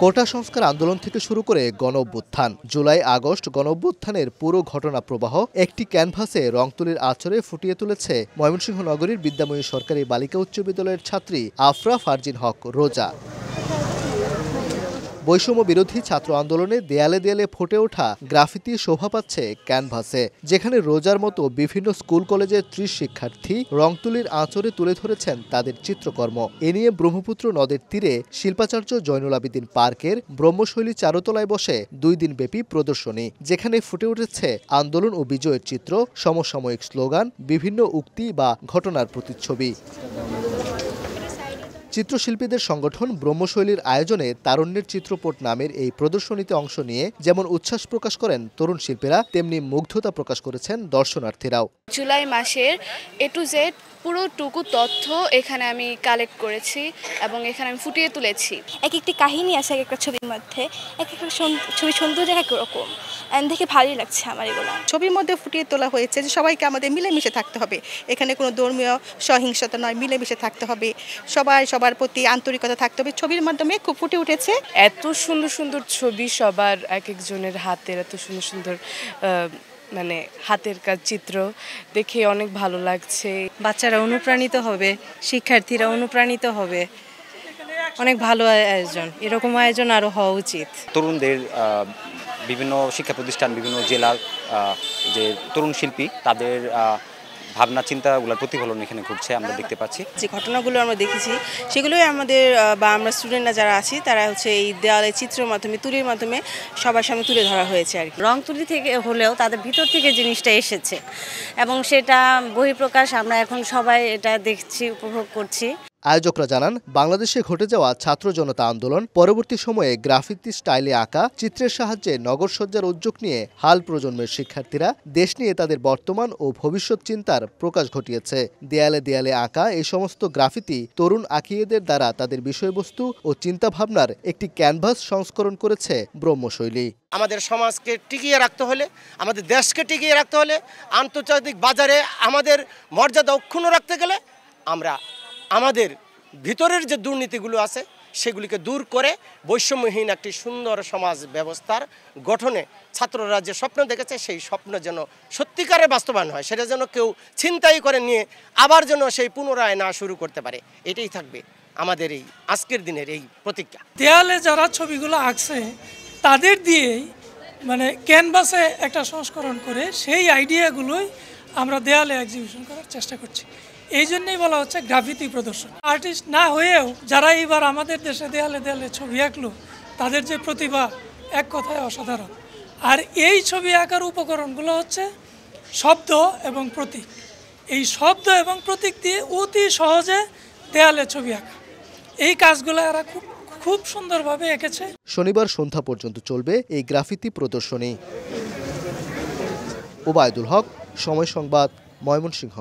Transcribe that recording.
কোটা সংস্কার আন্দোলন থেকে শুরু করে গণ অভ্যুত্থান জুলাই, আগস্ট গণ অভ্যুত্থানের পুরো ঘটনা প্রবাহ একটি ক্যানভাসে রং তুলির আচরে ফুটিয়ে তুলেছে ময়মনসিংহ নগরীর বিদ্যাময়ী সরকারি বালিকা উচ্চ বিদ্যালয়ের ছাত্রী আফরা ফারজিন হক রোজা। বৈষম্য বিরোধী ছাত্র আন্দোলনে দেয়ালে দেয়ালে ফুটে ওঠা গ্রাফিতি শোভা পাচ্ছে ক্যানভাসে, যেখানে রোজার মতো বিভিন্ন স্কুল কলেজের ত্রিশ শিক্ষার্থী রংতুলির আঁচড়ে তুলে ধরেছেন তাদের চিত্রকর্ম। এ নিয়ে ব্রহ্মপুত্র নদের তীরে শিল্পাচার্য জয়নুল আবিদিন পার্কের ব্রহ্মশৈলী চারতলায় বসে দুই দিন ব্যাপী প্রদর্শনী, যেখানে ফুটে উঠেছে আন্দোলন ও বিজয়ের চিত্র, সমসাময়িক স্লোগান, বিভিন্ন উক্তি বা ঘটনার প্রতিচ্ছবি। চিত্রশিল্পীদের সংগঠন ব্রহ্মশৈলীর আয়োজনে তারুণ্যের চিত্রপট নামের এই প্রদর্শনীতে অংশ নিয়ে যেমন উচ্ছ্বাস প্রকাশ করেন তরুণ শিল্পীরা তেমনি মুগ্ধতা প্রকাশ করেছেন দর্শনার্থীরাও। জুলাই মাসের এ টু জেড পুরোটুকু তথ্য এখানে আমি কালেক্ট করেছি এবং এখানে আমি ফুটিয়ে তুলেছি। এক একটি কাহিনী আছে এক একটা ছবির মধ্যে এক একটা ছবি সৌন্দর্য এক রকম দেখে ভালোই লাগছে আমার এগুলো। ছবির মধ্যে ফুটিয়ে তোলা হয়েছে যে সবাইকে আমাদের মিলেমিশে থাকতে হবে। এখানে কোনো ধর্মীয় সহিংসতা নয় মিলেমিশে থাকতে হবে। সবাই সবার প্রতি আন্তরিকতা থাকতে হবে। ছবির মাধ্যমে খুব ফুটে উঠেছে। এত সুন্দর সুন্দর ছবি সবার এক একজনের হাতের এত সুন্দর সুন্দর মানে হাতের কাজ চিত্র দেখে অনেক ভালো লাগছে। বাচ্চারা অনুপ্রাণিত হবে শিক্ষার্থীরা অনুপ্রাণিত হবে। অনেক ভালো আয়োজন এরকম আয়োজন আরও হওয়া উচিত। তরুণদের বিভিন্ন শিক্ষা প্রতিষ্ঠান বিভিন্ন জেলার যে তরুণ শিল্পী তাদের ভাবনা চিন্তাগুলোর প্রতিফলন এখানে ঘটছে আমরা দেখতে পাচ্ছি। যে ঘটনাগুলো আমরা দেখেছি সেগুলোই আমাদের বা আমরা স্টুডেন্টরা যারা আছি তারা হচ্ছে এই দেওয়ালে চিত্রের মাধ্যমে তুলির মাধ্যমে সবার সামনে তুলে ধরা হয়েছে আর কি। রং তুলি থেকে হলেও তাদের ভিতর থেকে জিনিসটা এসেছে। এবং সেটা বহিঃপ্রকাশ আমরা এখন সবাই এটা দেখছি উপভোগ করছি। আয়োজকরা জানান, বাংলাদেশে ঘটে যাওয়া ছাত্র জনতা আন্দোলন পরবর্তী সময়ে গ্রাফিতি স্টাইলে আঁকা, চিত্রের সাহায্যে নগরসজ্জার উদ্যোগ নিয়ে হাল প্রজন্মের শিক্ষার্থীরা দেশ নিয়ে তাদের বর্তমান ও ভবিষ্যৎ চিন্তার প্রকাশ ঘটিয়েছে। দেয়ালে দেয়ালে আঁকা এই সমস্ত গ্রাফিতি তরুণ আঁকিয়েদের দ্বারা তাদের বিষয়বস্তু ও চিন্তাভাবনার একটি ক্যানভাস সংস্করণ করেছে ব্রহ্মশৈলী। আমাদের সমাজকে টিকিয়ে রাখতে হলে, আমাদের দেশকে টিকিয়ে রাখতে হলে, আন্তর্জাতিক বাজারে আমাদের মর্যাদা অক্ষুণ্ণ রাখতে গেলে আমরা আমাদের ভিতরের যে দুর্নীতিগুলো আছে, সেগুলিকে দূর করে বৈষম্যহীন একটি সুন্দর সমাজ ব্যবস্থার গঠনে ছাত্ররা যে স্বপ্ন দেখেছে, সেই স্বপ্ন যেন সত্যিকারে বাস্তবায়ন হয়, সেটা যেন কেউ ছিনতাই করে নিয়ে আবার যেন সেই পুনরায় না শুরু করতে পারে, এটাই থাকবে আমাদের এই আজকের দিনের এই প্রতিজ্ঞা। দেয়ালে যারা ছবিগুলো আঁকছে, তাদের দিয়েই মানে ক্যানভাসে একটা সংস্করণ করে সেই আইডিয়াগুলোই আমরা দেয়ালে এক্সিবিশন করার চেষ্টা করছি। এই জন্যই বলা হচ্ছে গ্রাফিতি প্রদর্শন। আর্টিস্ট না হয়েও যারা এইবার আমাদের দেশে দেয়ালে দেয়ালে ছবি আঁকলো, তাদের যে প্রতিভা এক কথায় অসাধারণ। আর এই ছবি আঁকার উপকরণগুলো হচ্ছে শব্দ এবং প্রতীক। এই শব্দ এবং প্রতীক দিয়ে অতি সহজে দেয়ালে ছবি আঁকা। এই কাজগুলো এরা খুব খুব সুন্দরভাবে এঁকেছে। শনিবার সন্ধ্যা পর্যন্ত চলবে এই গ্রাফিতি প্রদর্শনী। ওবায়দুল হক, সময় সংবাদ, ময়মনসিংহ।